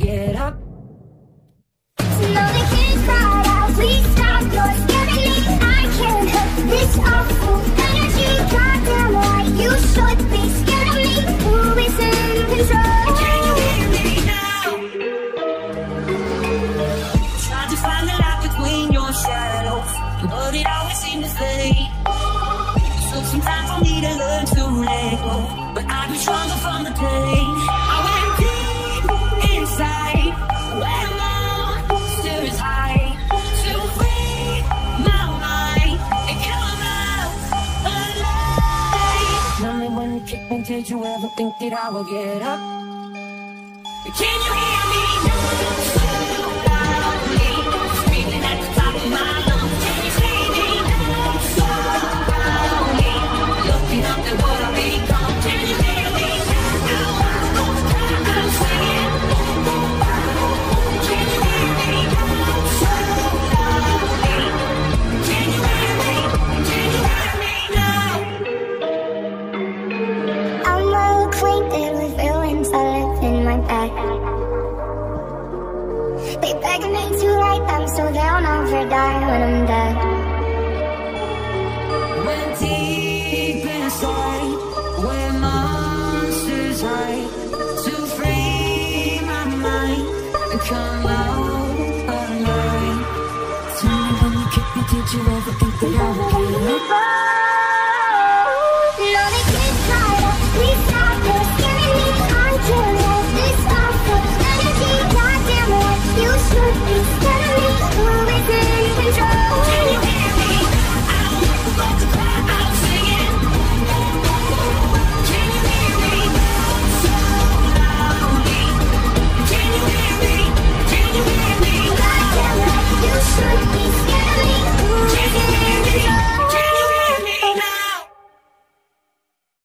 get up? No, they can't cry out Please stop, you're scaring me I can't help this awful energy Goddamn right, you should be scared of me Who is in control? Can you hear me now? To find the light between your shadows, but it always seemed to fade. So sometimes I need to learn to let go, but I've been stronger from the pain. Did you ever think that I would get up? Can you hear They beg me to write them so they'll never die when I'm dead.